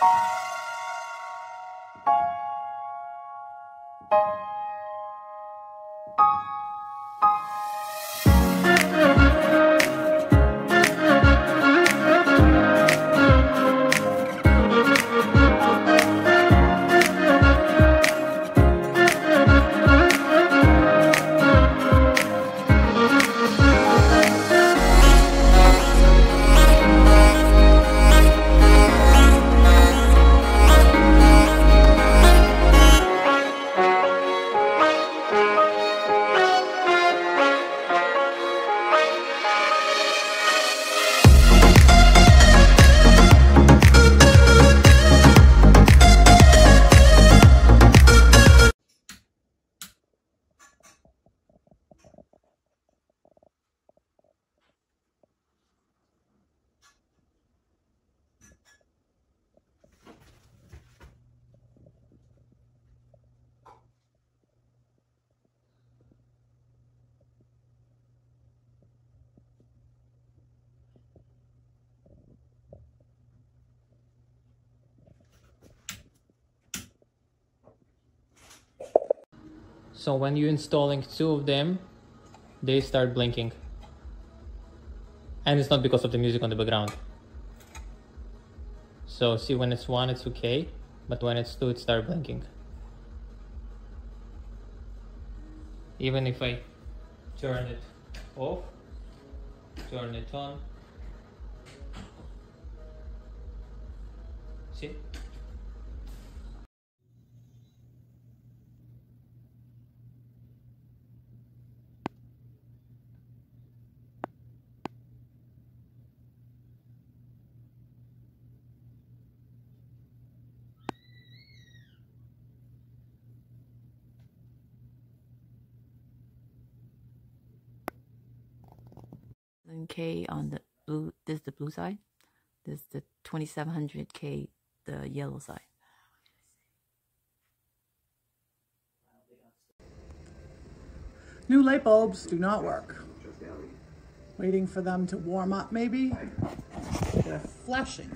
Thank you. So when you're installing two of them, they start blinking. And it's not because of the music on the background. So see when it's one, it's okay. But when it's two, it start blinking. Even if I turn it off, turn it on. See? K on the blue. This is the blue side. This is the 2700K, the yellow side. New light bulbs do not work. Waiting for them to warm up maybe. They're flashing.